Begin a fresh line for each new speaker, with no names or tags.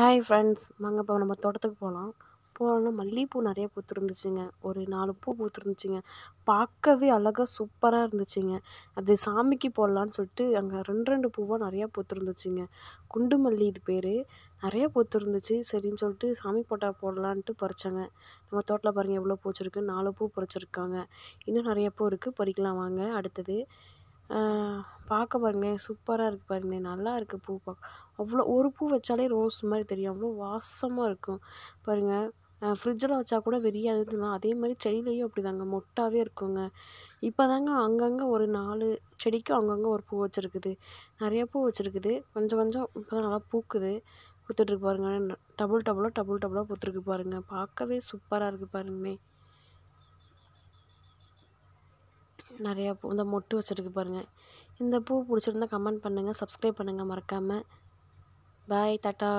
Hi friends வாங்க இப்போ நம்ம தோட்டத்துக்கு போகலாம் போனோன்னா மல்லிகைப்பூ நிறைய பூத்துருந்துச்சுங்க. ஒரு நாலு பூ பூத்துருந்துச்சுங்க. பார்க்கவே அழகாக சூப்பராக இருந்துச்சுங்க. அது சாமிக்கு போடலான்னு சொல்லிட்டு அங்கே ரெண்டு ரெண்டு பூவாக நிறையா பூத்துருந்துச்சுங்க. குண்டு மல்லி இது பேர். நிறைய பூத்துருந்துச்சு. சரின்னு சொல்லிட்டு சாமி போட்டா போடலான்ட்டு பறிச்சேங்க. நம்ம தோட்டத்தில் பாருங்கள் எவ்வளோ பூச்சிருக்கு நாலு பூ பறிச்சிருக்காங்க. இன்னும் நிறைய பூ இருக்குது பறிக்கலாம் வாங்க. அடுத்தது பார்க்க பாருங்களேன் சூப்பராக இருக்குது பாருங்களேன் நல்லா இருக்குது பூ பார்க்க அவ்வளோ ஒரு பூ வச்சாலே ரோஸ் மாதிரி தெரியும் அவ்வளோ வாசமாக இருக்கும். பாருங்கள் ஃப்ரிட்ஜில் வச்சா கூட விரியாதுன்னா அதே மாதிரி செடியிலையும் அப்படி தாங்க மொட்டாகவே இருக்குங்க. இப்போ தாங்க அங்கங்கே ஒரு நாலு செடிக்கும் அங்கங்கே ஒரு பூ வச்சுருக்குது. நிறைய பூ வச்சுருக்குது கொஞ்சம் கொஞ்சம் இப்போ தான் நல்லா பூக்குது. பூத்துட்ருக்கு பாருங்கள் டபுள் டபுளாக டபுள் டபுளாக பூத்துருக்கு பாருங்கள் பார்க்கவே சூப்பராக இருக்குது பாருங்களேன் நிறையா பூ இந்த மொட்டு வச்சுருக்கு பாருங்கள் இந்த பூ பிடிச்சிருந்தா கமெண்ட் பண்ணுங்கள் சப்ஸ்கிரைப் பண்ணுங்கள் மறக்காமல் பாய் டாட்டா